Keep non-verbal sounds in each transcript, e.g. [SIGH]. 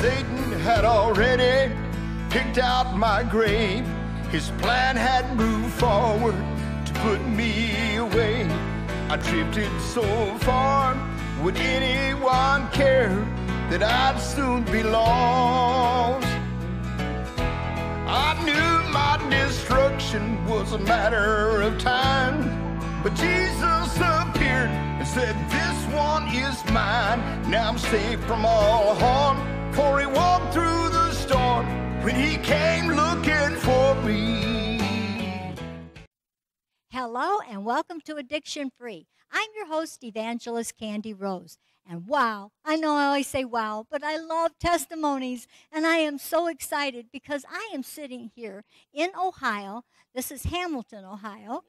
Satan had already picked out my grave. His plan had moved forward to put me away. I drifted so far, would anyone care that I'd soon be lost? I knew my destruction was a matter of time, but Jesus appeared and said, This one is mine. Now I'm safe from all harm, for he walked through the storm when he came looking for me. Hello and welcome to Addiction Free. I'm your host, Evangelist Kandi Rose. And wow, I know I always say wow, but I love testimonies. And I am so excited because I am sitting here in Ohio. This is Hamilton, Ohio.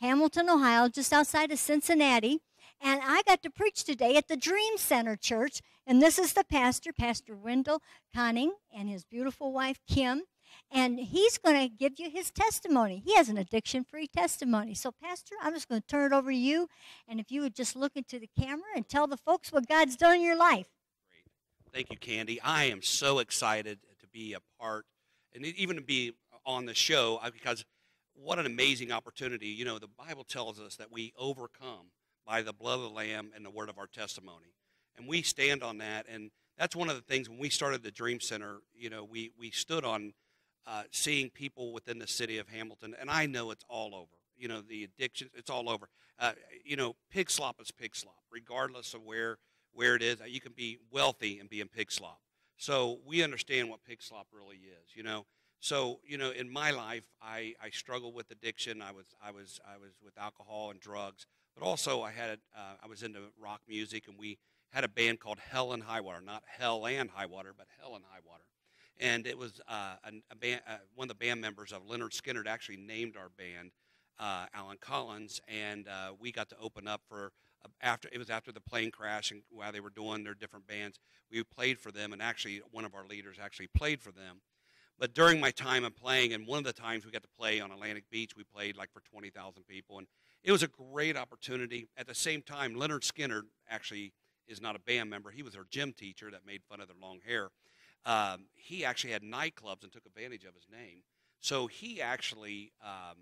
Hamilton, Ohio, just outside of Cincinnati. And I got to preach today at the Dream Center Church. And this is the pastor, Pastor Wendell Conning, and his beautiful wife, Kim. And he's going to give you his testimony. He has an addiction free testimony. So, Pastor, I'm just going to turn it over to you. And if you would just look into the camera and tell the folks what God's done in your life. Great. Thank you, Kandi. I am so excited to be a part and even to be on the show uh, because what an amazing opportunity. You know, the Bible tells us that we overcome by the blood of the Lamb and the word of our testimony. And we stand on that. And that's one of the things when we started the Dream Center, you know, we, we stood on uh, seeing people within the city of Hamilton, and I know it's all over. You know, the addiction, it's all over. Uh, you know, pig slop is pig slop, regardless of where where it is. You can be wealthy and be in pig slop. So we understand what pig slop really is. You know, so you know, in my life, I I struggled with addiction. I was I was I was with alcohol and drugs, but also I had uh, I was into rock music, and we had a band called Hell and High Water, not Hell and High Water, but Hell and High Water. And it was uh, a, a band, uh, one of the band members of Lynyrd Skynyrd actually named our band uh, Allen Collins, and uh, we got to open up for uh, after it was after the plane crash and while they were doing their different bands, we played for them, and actually one of our leaders actually played for them. But during my time of playing, and one of the times we got to play on Atlantic Beach, we played like for 20,000 people, and it was a great opportunity. At the same time, Leonard Skinner actually is not a band member. He was our gym teacher that made fun of their long hair um, he actually had nightclubs and took advantage of his name. So he actually um,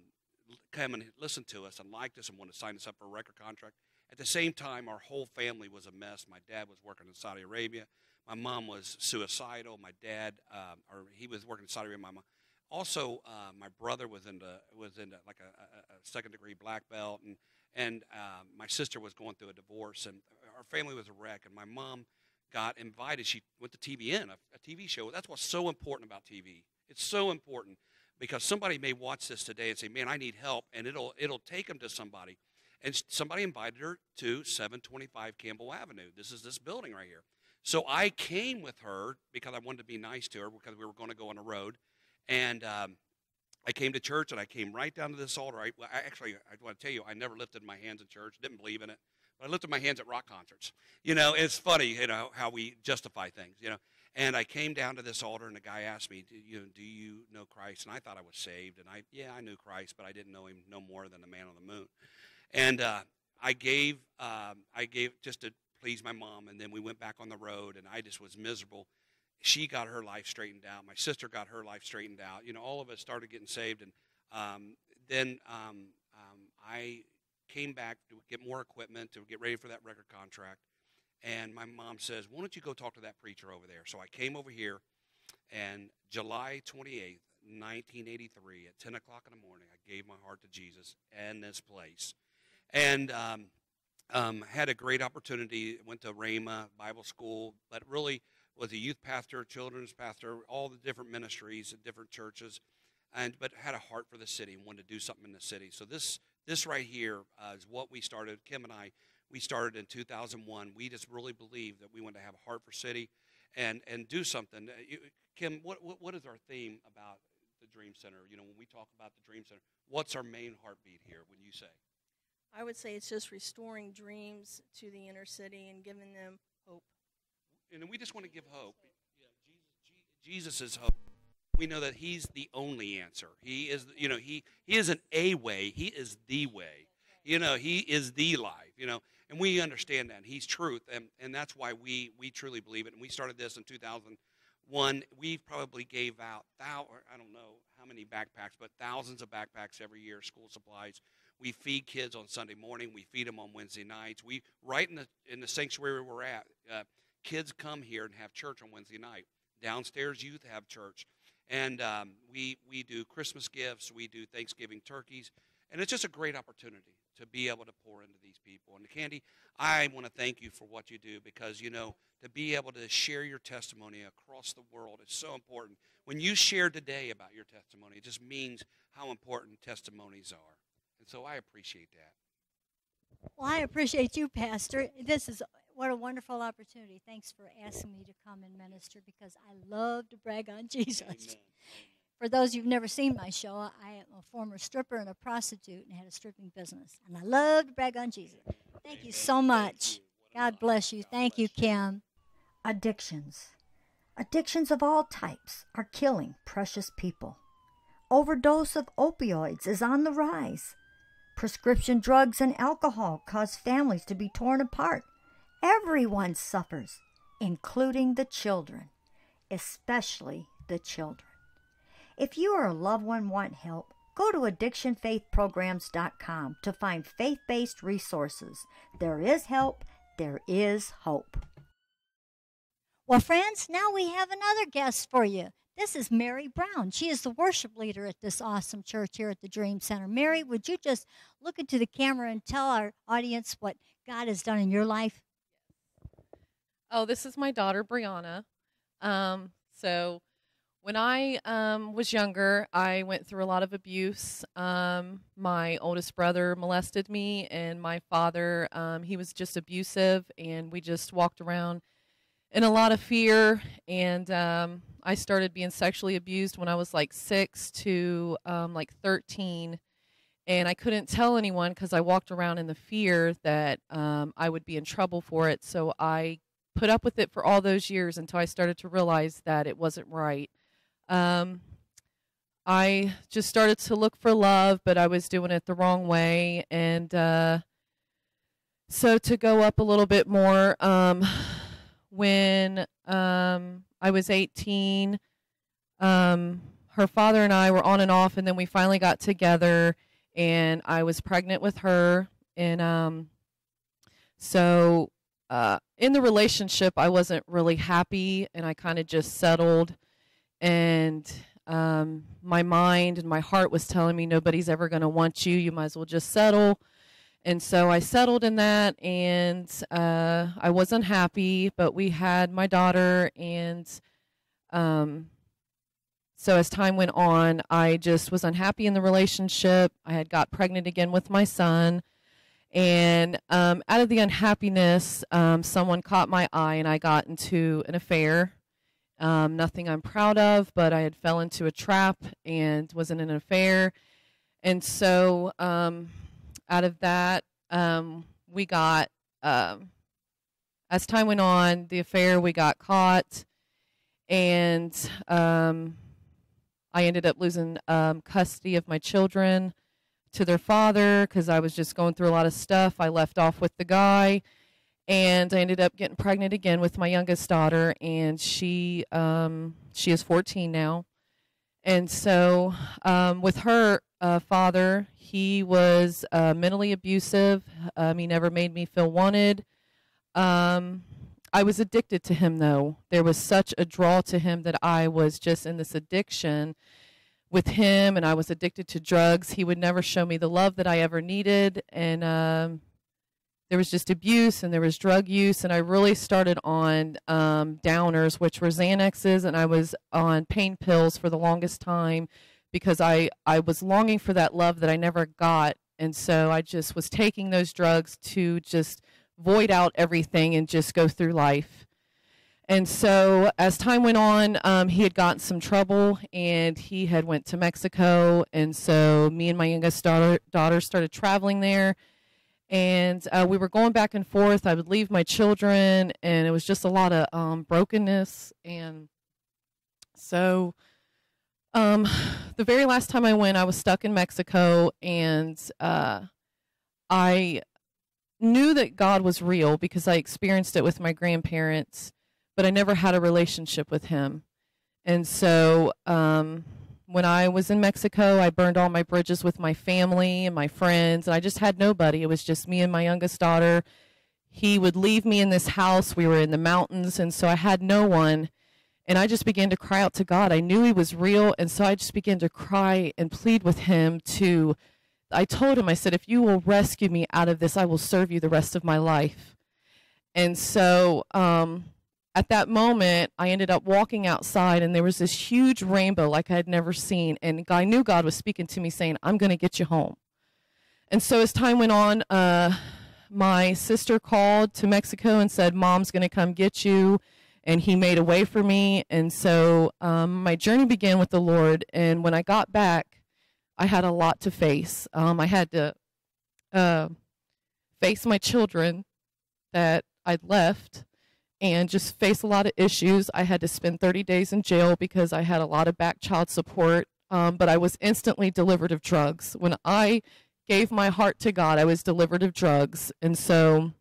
came and listened to us and liked us and wanted to sign us up for a record contract. At the same time, our whole family was a mess. My dad was working in Saudi Arabia. My mom was suicidal. My dad, um, or he was working in Saudi Arabia. My mom. Also, uh, my brother was into was into like a, a, a second degree black belt, and and uh, my sister was going through a divorce, and our family was a wreck. And my mom got invited. She went to TVN, a, a TV show. That's what's so important about TV. It's so important because somebody may watch this today and say, "Man, I need help," and it'll it'll take them to somebody. And somebody invited her to 725 Campbell Avenue. This is this building right here. So I came with her because I wanted to be nice to her because we were going to go on the road. And um, I came to church and I came right down to this altar. I, I actually, I want to tell you, I never lifted my hands in church, didn't believe in it. But I lifted my hands at rock concerts. You know, it's funny, you know, how we justify things, you know. And I came down to this altar, and the guy asked me, do you, do you know Christ? And I thought I was saved. And I, yeah, I knew Christ, but I didn't know him no more than the man on the moon. And uh, I gave, um, I gave just to please my mom, and then we went back on the road, and I just was miserable. She got her life straightened out. My sister got her life straightened out. You know, all of us started getting saved, and um, then um, um I came back to get more equipment to get ready for that record contract. And my mom says, Why don't you go talk to that preacher over there? So I came over here, and July 28th, 1983, at 10 o'clock in the morning, I gave my heart to Jesus and this place. And um, um, had a great opportunity. Went to Rhema Bible School, but really was a youth pastor, children's pastor, all the different ministries at different churches, and but had a heart for the city and wanted to do something in the city. So this this right here uh, is what we started. Kim and I, we started in 2001. We just really believed that we wanted to have a heart for city and, and do something. Uh, you, Kim, what, what, what is our theme about the Dream Center? You know, when we talk about the Dream Center, what's our main heartbeat here, When you say? I would say it's just restoring dreams to the inner city and giving them hope. And we just want to give hope. Jesus, is hope we know that he's the only answer. He is, you know, he he isn't a way. He is the way. You know, he is the life. You know, and we understand that. He's truth, and and that's why we we truly believe it. And we started this in 2001. we probably gave out thou I don't know how many backpacks, but thousands of backpacks every year, school supplies. We feed kids on Sunday morning. We feed them on Wednesday nights. We right in the in the sanctuary we're at. Uh, kids come here and have church on Wednesday night. Downstairs, youth have church, and um, we we do Christmas gifts. We do Thanksgiving turkeys, and it's just a great opportunity to be able to pour into these people. And Kandi, I want to thank you for what you do because you know to be able to share your testimony across the world is so important. When you share today about your testimony, it just means how important testimonies are. And so I appreciate that. Well, I appreciate you, Pastor. This is what a wonderful opportunity. Thanks for asking me to come and minister because I love to brag on [LAUGHS] Jesus. Amen. For those who've never seen my show, I am a former stripper and a prostitute and had a stripping business. And I love to brag on Jesus. Thank you so much. God bless you. Thank you, Kim. Addictions. Addictions of all types are killing precious people. Overdose of opioids is on the rise. Prescription drugs and alcohol cause families to be torn apart. Everyone suffers, including the children, especially the children. If you or a loved one want help, go to addictionfaithprograms.com to find faith based resources. There is help, there is hope. Well, friends, now we have another guest for you. This is Mary Brown. She is the worship leader at this awesome church here at the Dream Center. Mary, would you just look into the camera and tell our audience what God has done in your life? Oh, this is my daughter, Brianna. Um, so, when I um, was younger, I went through a lot of abuse. Um, my oldest brother molested me, and my father, um, he was just abusive, and we just walked around in a lot of fear. And um, I started being sexually abused when I was like six to um, like 13. And I couldn't tell anyone because I walked around in the fear that um, I would be in trouble for it. So I put up with it for all those years until I started to realize that it wasn't right. Um, I just started to look for love, but I was doing it the wrong way. And uh, so to go up a little bit more, um, when um, I was 18, um, her father and I were on and off, and then we finally got together, and I was pregnant with her. And um, so uh, in the relationship, I wasn't really happy, and I kind of just settled. And um, my mind and my heart was telling me nobody's ever going to want you. You might as well just settle. And so I settled in that, and uh, I wasn't happy. But we had my daughter, and um, so as time went on, I just was unhappy in the relationship. I had got pregnant again with my son and um, out of the unhappiness, um, someone caught my eye and I got into an affair. Um, nothing I'm proud of, but I had fell into a trap and was in an affair. And so um, out of that, um, we got, um, as time went on, the affair, we got caught. And I ended up losing custody of my children to their father because I was just going through a lot of stuff. I left off with the guy, and I ended up getting pregnant again with my youngest daughter, and she um, she is 14 now. And so, um, with her uh, father, he was uh, mentally abusive. Um, he never made me feel wanted. Um, I was addicted to him, though. There was such a draw to him that I was just in this addiction with him and I was addicted to drugs. He would never show me the love that I ever needed. And um, there was just abuse and there was drug use. And I really started on um, downers, which were Xanaxes, and I was on pain pills for the longest time because I, I was longing for that love that I never got. And so I just was taking those drugs to just void out everything and just go through life. And so as time went on, um, he had gotten some trouble and he had went to Mexico. And so me and my youngest daughter, daughter started traveling there. And uh, we were going back and forth. I would leave my children, and it was just a lot of um, brokenness. And so um, [SIGHS] the very last time I went, I was stuck in Mexico, and uh, I knew that God was real because I experienced it with my grandparents but I never had a relationship with him. And so um, when I was in Mexico, I burned all my bridges with my family and my friends, and I just had nobody. It was just me and my youngest daughter. He would leave me in this house. We were in the mountains, and so I had no one. And I just began to cry out to God. I knew He was real, and so I just began to cry and plead with Him to. I told him, I said, if you will rescue me out of this, I will serve you the rest of my life. And so um, at that moment, I ended up walking outside, and there was this huge rainbow like I had never seen. And I knew God was speaking to me, saying, I'm going to get you home. And so as time went on, uh, my sister called to Mexico and said, Mom's going to come get you and he made a way for me. And so um, my journey began with the Lord. And when I got back, I had a lot to face. Um, I had to uh, face my children that I'd left and just face a lot of issues. I had to spend 30 days in jail because I had a lot of back child support. Um, but I was instantly delivered of drugs. When I gave my heart to God, I was delivered of drugs. And so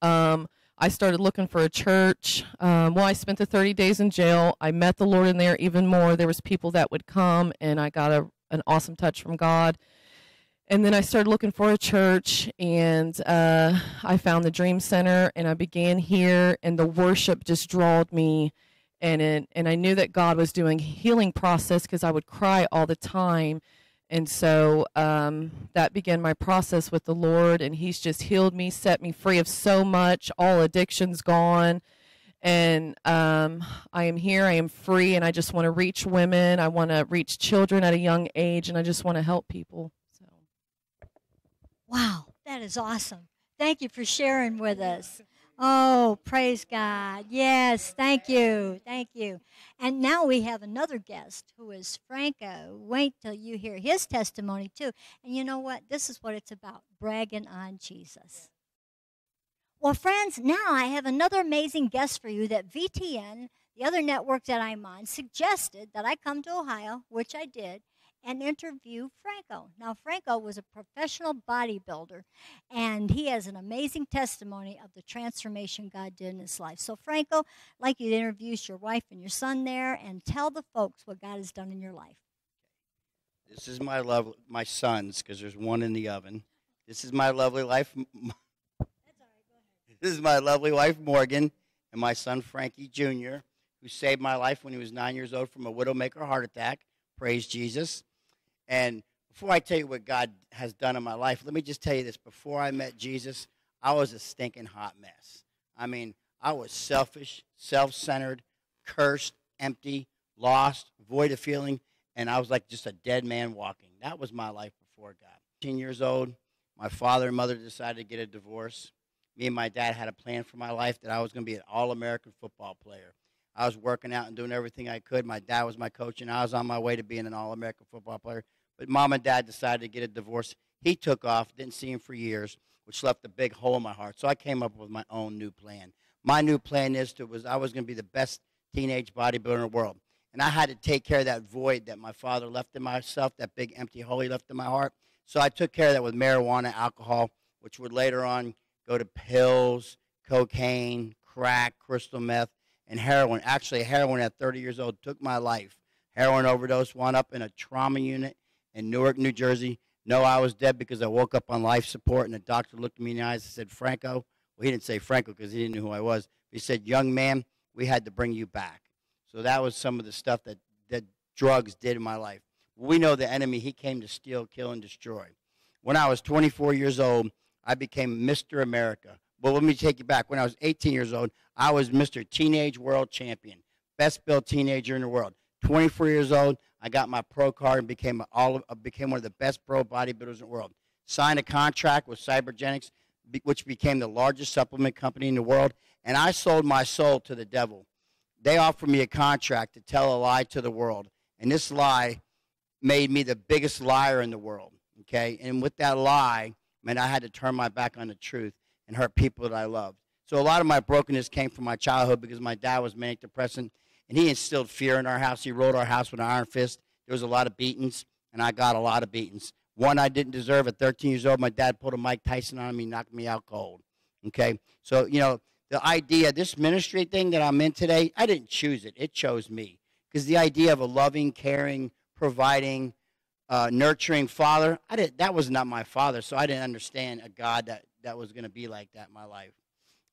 um, I started looking for a church. Um, well, I spent the 30 days in jail. I met the Lord in there even more. There was people that would come, and I got a, an awesome touch from God. And then I started looking for a church, and uh, I found the Dream Center, and I began here, and the worship just drawed me, and it, and I knew that God was doing healing process because I would cry all the time, and so um, that began my process with the Lord, and He's just healed me, set me free of so much. All addictions gone. And um, I am here, I am free, and I just want to reach women. I want to reach children at a young age, and I just want to help people. Wow, that is awesome. Thank you for sharing with us. Oh, praise God. Yes, thank you. Thank you. And now we have another guest who is Franco. Wait till you hear his testimony, too. And you know what? This is what it's about bragging on Jesus. Well, friends, now I have another amazing guest for you that VTN, the other network that I'm on, suggested that I come to Ohio, which I did, and interview Franco. Now, Franco was a professional bodybuilder, and he has an amazing testimony of the transformation God did in his life. So, Franco, I'd like you to introduce your wife and your son there and tell the folks what God has done in your life. This is my love, my sons, because there's one in the oven. This is my lovely life. [LAUGHS] This is my lovely wife, Morgan, and my son, Frankie Jr., who saved my life when he was nine years old from a widowmaker heart attack. Praise Jesus. And before I tell you what God has done in my life, let me just tell you this. Before I met Jesus, I was a stinking hot mess. I mean, I was selfish, self centered, cursed, empty, lost, void of feeling, and I was like just a dead man walking. That was my life before God. 10 years old, my father and mother decided to get a divorce. Me and my dad had a plan for my life that I was going to be an all American football player. I was working out and doing everything I could. My dad was my coach, and I was on my way to being an all American football player. But mom and dad decided to get a divorce. He took off, didn't see him for years, which left a big hole in my heart. So I came up with my own new plan. My new plan is to was I was going to be the best teenage bodybuilder in the world. And I had to take care of that void that my father left in myself, that big empty hole he left in my heart. So I took care of that with marijuana, alcohol, which would later on go to pills, cocaine, crack, crystal meth, and heroin. Actually, heroin at 30 years old took my life. Heroin overdose, wound up in a trauma unit in Newark, New Jersey. No, I was dead because I woke up on life support, and the doctor looked me in the eyes and said, Franco, well, he didn't say Franco because he didn't know who I was. He said, Young man, we had to bring you back. So that was some of the stuff that, that drugs did in my life. We know the enemy, he came to steal, kill, and destroy. When I was 24 years old, I became Mr. America. But let me take you back. When I was 18 years old, I was Mr. Teenage World Champion, best built teenager in the world. 24 years old, I got my pro card and became all uh, became one of the best pro bodybuilders in the world. Signed a contract with Cybergenics, which became the largest supplement company in the world, and I sold my soul to the devil. They offered me a contract to tell a lie to the world, and this lie made me the biggest liar in the world. Okay, and with that lie, man, I had to turn my back on the truth and hurt people that I loved. So a lot of my brokenness came from my childhood because my dad was manic depressant and he instilled fear in our house. He ruled our house with an iron fist. There was a lot of beatings, and I got a lot of beatings. One I didn't deserve at 13 years old. My dad pulled a Mike Tyson on me, knocked me out cold. Okay, so you know the idea, this ministry thing that I'm in today, I didn't choose it. It chose me. Because the idea of a loving, caring, providing, uh, nurturing father, I didn't, that was not my father. So I didn't understand a God that, that was going to be like that in my life.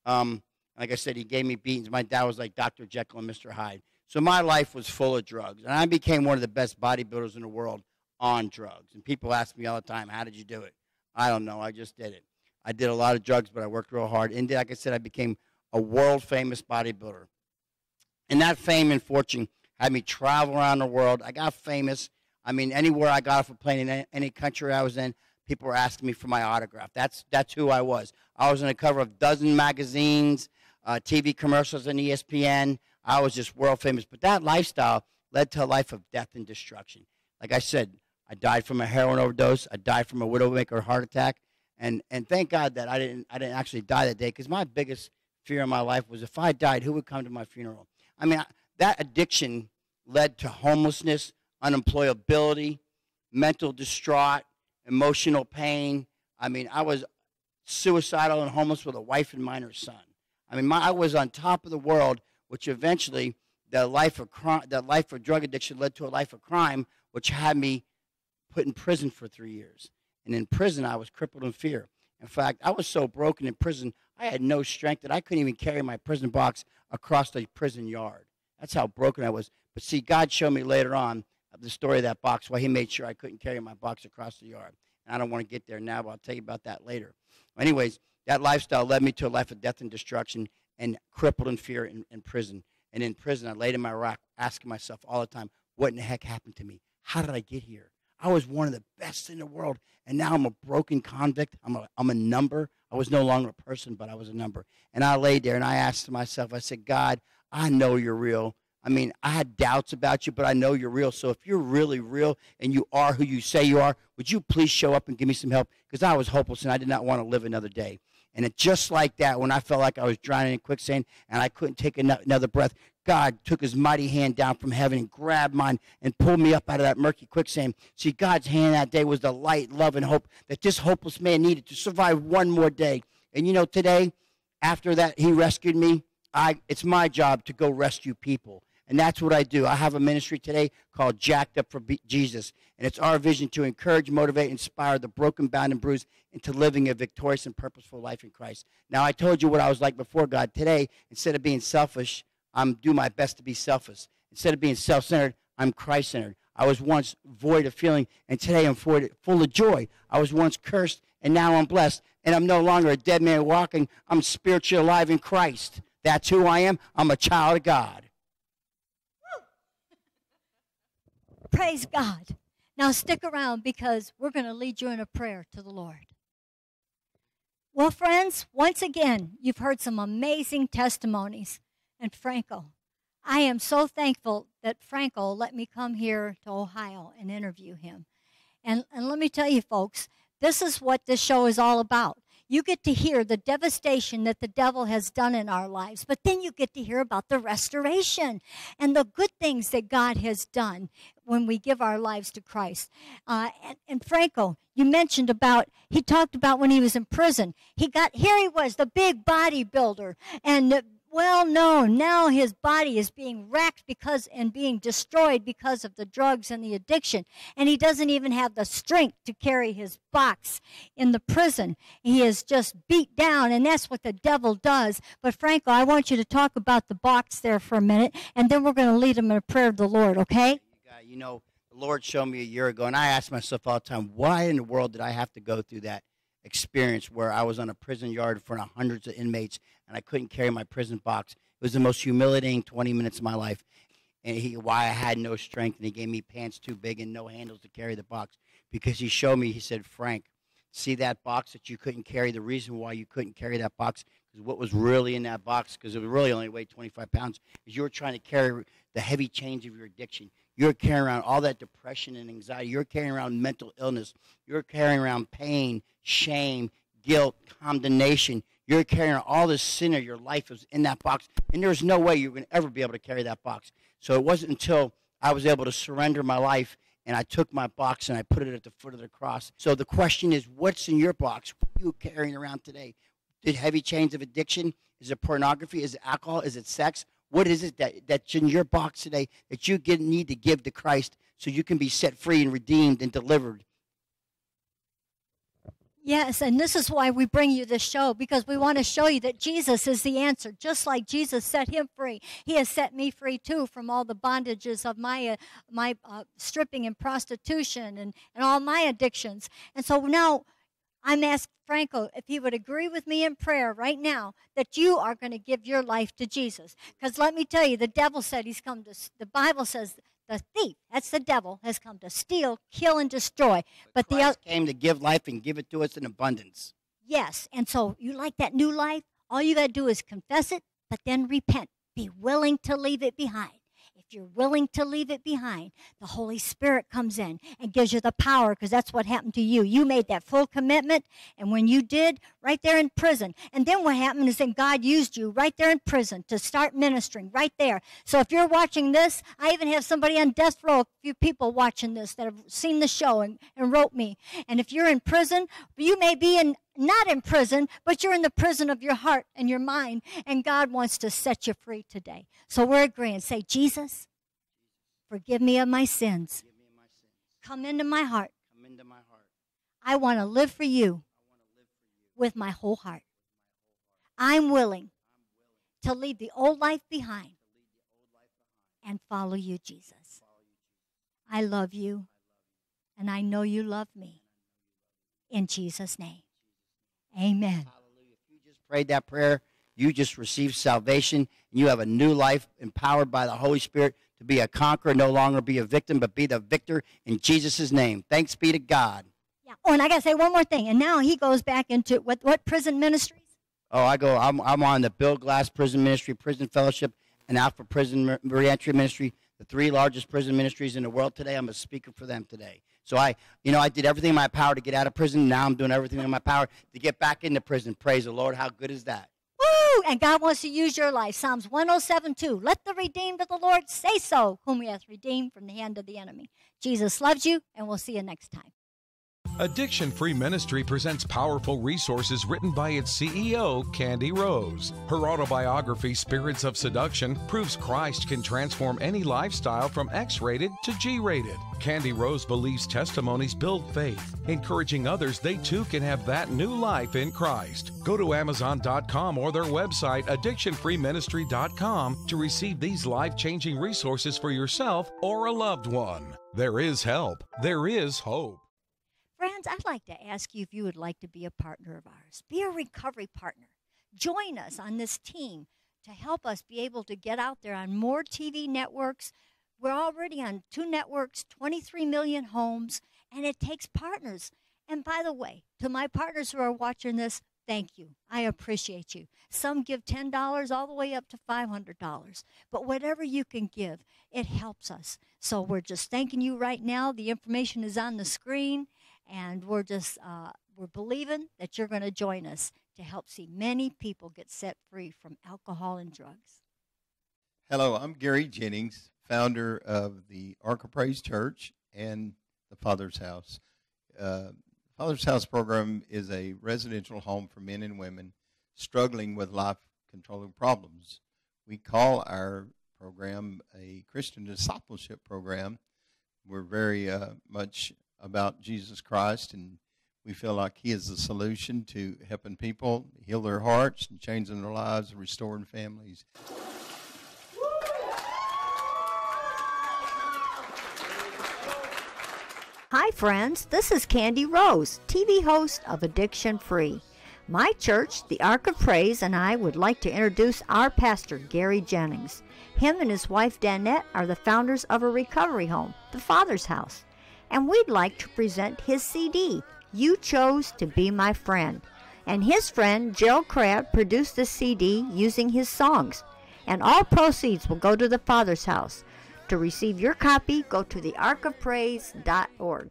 Um, like I said, he gave me beatings. My dad was like Dr. Jekyll and Mr. Hyde. So my life was full of drugs. And I became one of the best bodybuilders in the world on drugs. And people ask me all the time, how did you do it? I don't know. I just did it. I did a lot of drugs, but I worked real hard. And like I said, I became a world famous bodybuilder. And that fame and fortune had me travel around the world. I got famous. I mean, anywhere I got off a plane in any country I was in, people were asking me for my autograph. That's that's who I was. I was on the cover of dozen magazines, uh, TV commercials, and ESPN. I was just world famous. But that lifestyle led to a life of death and destruction. Like I said, I died from a heroin overdose. I died from a widowmaker heart attack. And and thank God that I didn't I didn't actually die that day because my biggest fear in my life was if I died, who would come to my funeral? I mean, that addiction led to homelessness, unemployability, mental distraught, emotional pain. I mean, I was suicidal and homeless with a wife and minor son. I mean, my, I was on top of the world, which eventually the life of crime, the life of drug addiction led to a life of crime, which had me put in prison for three years. And in prison, I was crippled in fear. In fact, I was so broken in prison, I had no strength that I couldn't even carry my prison box across the prison yard. That's how broken I was. But see, God showed me later on the story of that box, why He made sure I couldn't carry my box across the yard. And I don't want to get there now, but I'll tell you about that later. Anyways, that lifestyle led me to a life of death and destruction and crippled in fear in, in prison. And in prison, I laid in my rock asking myself all the time, what in the heck happened to me? How did I get here? I was one of the best in the world, and now I'm a broken convict. I'm a, I'm a number. I was no longer a person, but I was a number. And I laid there and I asked myself, I said, God, I know you're real. I mean, I had doubts about you, but I know you're real. So if you're really real and you are who you say you are, would you please show up and give me some help? Because I was hopeless and I did not want to live another day. And it just like that, when I felt like I was drowning in quicksand and I couldn't take another breath, God took his mighty hand down from heaven and grabbed mine and pulled me up out of that murky quicksand. See, God's hand that day was the light, love, and hope that this hopeless man needed to survive one more day. And you know, today, after that, he rescued me. I, it's my job to go rescue people. And that's what I do. I have a ministry today called Jacked Up for Jesus. And it's our vision to encourage, motivate, inspire the broken, bound, and bruised into living a victorious and purposeful life in Christ. Now, I told you what I was like before God. Today, instead of being selfish, I'm do my best to be selfish. Instead of being self-centered, I'm Christ-centered. I was once void of feeling, and today I'm full of joy. I was once cursed, and now I'm blessed. And I'm no longer a dead man walking. I'm spiritually alive in Christ. That's who I am. I'm a child of God. Praise God. Now stick around because we're going to lead you in a prayer to the Lord. Well, friends, once again, you've heard some amazing testimonies and Franco. I am so thankful that Franco let me come here to Ohio and interview him. And, and let me tell you, folks, this is what this show is all about. You get to hear the devastation that the devil has done in our lives, but then you get to hear about the restoration and the good things that God has done when we give our lives to Christ. Uh, and, and Franco, you mentioned about, he talked about when he was in prison. He got, here he was, the big bodybuilder, and well known. Now his body is being wrecked because and being destroyed because of the drugs and the addiction. And he doesn't even have the strength to carry his box in the prison. He is just beat down, and that's what the devil does. But Franco, I want you to talk about the box there for a minute, and then we're going to lead him in a prayer of the Lord, okay? You know, the Lord showed me a year ago, and I asked myself all the time, why in the world did I have to go through that? experience where I was on a prison yard in front of hundreds of inmates and I couldn't carry my prison box. It was the most humiliating 20 minutes of my life. And he, why I had no strength, and he gave me pants too big and no handles to carry the box because he showed me. He said, "Frank, see that box that you couldn't carry? The reason why you couldn't carry that box is what was really in that box, because it was really only weighed 25 pounds, is you were trying to carry the heavy chains of your addiction. You're carrying around all that depression and anxiety. You're carrying around mental illness. You're carrying around pain, shame, guilt, condemnation. You're carrying all this sin of your life is in that box, and there's no way you're going to ever be able to carry that box. So it wasn't until I was able to surrender my life and I took my box and I put it at the foot of the cross. So the question is, what's in your box? What are you carrying around today? the heavy chains of addiction? Is it pornography? Is it alcohol? Is it sex? What is it that, that's in your box today that you get, need to give to Christ so you can be set free and redeemed and delivered? Yes, and this is why we bring you this show because we want to show you that Jesus is the answer. Just like Jesus set him free, he has set me free too from all the bondages of my uh, my uh, stripping and prostitution and, and all my addictions. And so now I'm asking Franco if he would agree with me in prayer right now that you are going to give your life to Jesus. Because let me tell you, the devil said he's come to, the Bible says the thief, that's the devil, has come to steal, kill, and destroy. But, But the Christ oth- came to give life and give it to us in abundance. Yes. And so you like that new life? All you got to do is confess it, but then repent. Be willing to leave it behind. You're willing to leave it behind, the Holy Spirit comes in and gives you the power because that's what happened to you. You made that full commitment, and when you did, right there in prison. And then what happened is that God used you right there in prison to start ministering right there. So if you're watching this, I even have somebody on death row, a few people watching this that have seen the show and, and wrote me. And if you're in prison, you may be in not in prison, but you're in the prison of your heart and your mind, and God wants to set you free today. So we're agreeing. Say, Jesus, forgive me of my sins. Come into my heart. I want to live for you. with my whole heart. I'm willing to leave the old life behind and follow you, Jesus. I love you, and I know you love me. In Jesus' name, amen. Hallelujah. If you just prayed that prayer, you just received salvation. And you have a new life empowered by the Holy Spirit to be a conqueror, no longer be a victim, but be the victor in Jesus' name. Thanks be to God. Yeah. Oh, and I got to say one more thing. And now he goes back into what, what prison ministries? Oh, I go, I'm, I'm on the Bill Glass Prison Ministry, Prison Fellowship, and Alpha Prison Reentry Ministry, the three largest prison ministries in the world today. I'm a speaker for them today. So I, you know, I did everything in my power to get out of prison. Now I'm doing everything in my power to get back into prison. Praise the Lord. How good is that? Woo! And God wants to use your life. Psalms 107 2. Let the redeemed of the Lord say so, whom he hath redeemed from the hand of the enemy. Jesus loves you, and we'll see you next time. Addiction Free Ministry presents powerful resources written by its CEO, Kandi Rose. Her autobiography, Spirits of Seduction, proves Christ can transform any lifestyle from X rated to G rated. Kandi Rose believes testimonies build faith, encouraging others they too can have that new life in Christ. Go to Amazon.com or their website, addictionfreeministry.com, to receive these life changing resources for yourself or a loved one. There is help, there is hope. Friends, I'd like to ask you if you would like to be a partner of ours. Be a recovery partner. Join us on this team to help us be able to get out there on more TV networks. We're already on two networks, 23 million homes, and it takes partners. And by the way, to my partners who are watching this, thank you. I appreciate you. Some give $10 all the way up to $500. But whatever you can give, it helps us. So we're just thanking you right now. The information is on the screen and we're just uh, we're believing that you're going to join us to help see many people get set free from alcohol and drugs. Hello, I'm Gary Jennings, founder of the Ark of Praise Church and the Father's House. Uh, Father's House program is a residential home for men and women struggling with life controlling problems. We call our program a Christian discipleship program. We're very uh, much about Jesus Christ, and we feel like He is the solution to helping people heal their hearts and changing their lives and restoring families. Hi, friends. This is Kandi Rose, TV host of Addiction Free. My church, the Ark of Praise, and I would like to introduce our pastor, Gary Jennings. Him and his wife, Danette, are the founders of a recovery home, the Father's House. And we'd like to present his CD, You Chose to Be My Friend. And his friend, Gerald Crabb, produced the CD using his songs. And all proceeds will go to the Father's House. To receive your copy, go to thearkofpraise.org.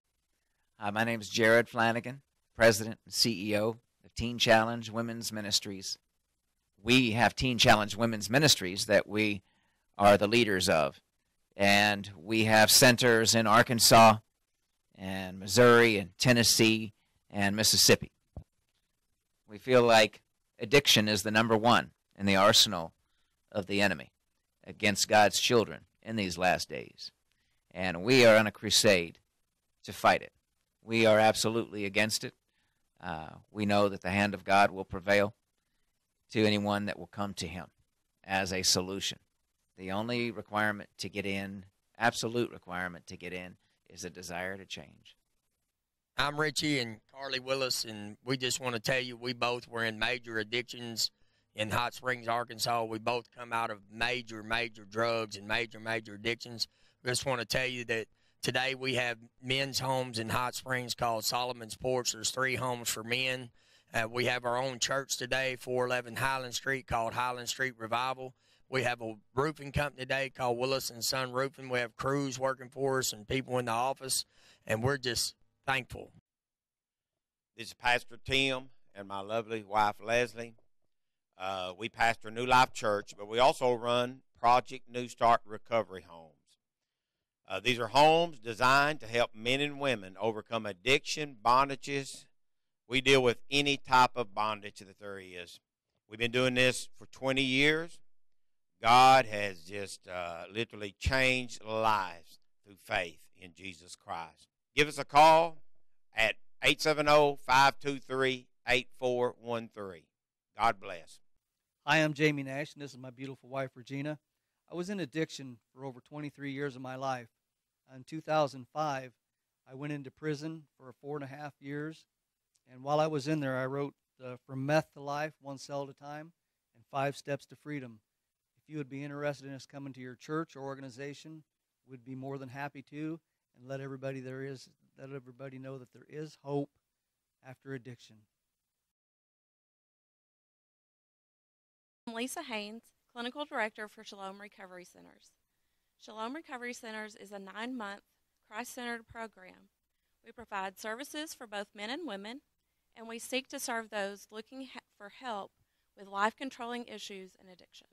Hi, uh, my name is Jared Flanagan, President and CEO of Teen Challenge Women's Ministries. We have Teen Challenge Women's Ministries that we are the leaders of. And we have centers in Arkansas and Missouri and Tennessee and Mississippi. We feel like addiction is the number one in the arsenal of the enemy against God's children in these last days. And we are on a crusade to fight it. We are absolutely against it. Uh, we know that the hand of God will prevail to anyone that will come to Him as a solution. The only requirement to get in, absolute requirement to get in, is a desire to change. I'm Richie and Carly Willis, and we just want to tell you we both were in major addictions in Hot Springs, Arkansas. We both come out of major, major drugs and major, major addictions. We just want to tell you that today we have men's homes in Hot Springs called Solomon's Porch. There's three homes for men. Uh, we have our own church today, 411 Highland Street, called Highland Street Revival. We have a roofing company today called Willis and Son Roofing. We have crews working for us and people in the office, and we're just thankful. This is Pastor Tim and my lovely wife Leslie. Uh, we pastor New Life Church, but we also run Project New Start Recovery Homes. Uh, these are homes designed to help men and women overcome addiction, bondages. We deal with any type of bondage that there is. We've been doing this for 20 years. God has just uh, literally changed lives through faith in Jesus Christ. Give us a call at 870 523 8413. God bless. Hi, I'm Jamie Nash, and this is my beautiful wife, Regina. I was in addiction for over 23 years of my life. In 2005, I went into prison for four and a half years, and while I was in there, I wrote uh, From Meth to Life, One Cell at a Time, and Five Steps to Freedom. If you would be interested in us coming to your church or organization, we'd be more than happy to, and let everybody there is let everybody know that there is hope after addiction. I'm Lisa Haynes, Clinical Director for Shalom Recovery Centers. Shalom Recovery Centers is a nine month Christ centered program. We provide services for both men and women, and we seek to serve those looking for help with life controlling issues and addiction.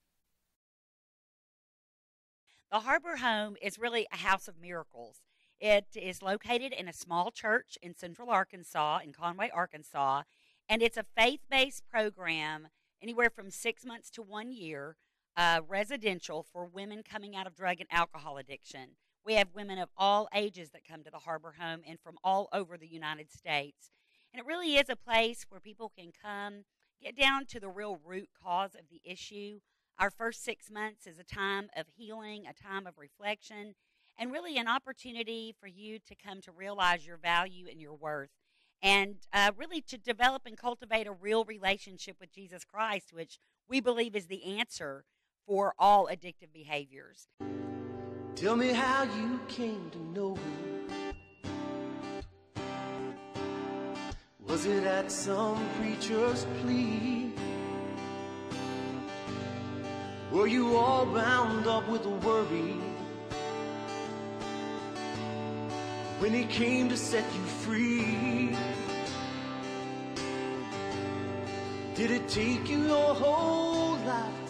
The Harbor Home is really a house of miracles. It is located in a small church in central Arkansas, in Conway, Arkansas, and it's a faith based program anywhere from six months to one year, uh, residential for women coming out of drug and alcohol addiction. We have women of all ages that come to the Harbor Home and from all over the United States. And it really is a place where people can come, get down to the real root cause of the issue. Our first six months is a time of healing, a time of reflection, and really an opportunity for you to come to realize your value and your worth and uh, really to develop and cultivate a real relationship with Jesus Christ, which we believe is the answer for all addictive behaviors. Tell me how you came to know me. Was it at some preacher's plea? Were you all bound up with worry? when he came to set you free. Did it take you your whole life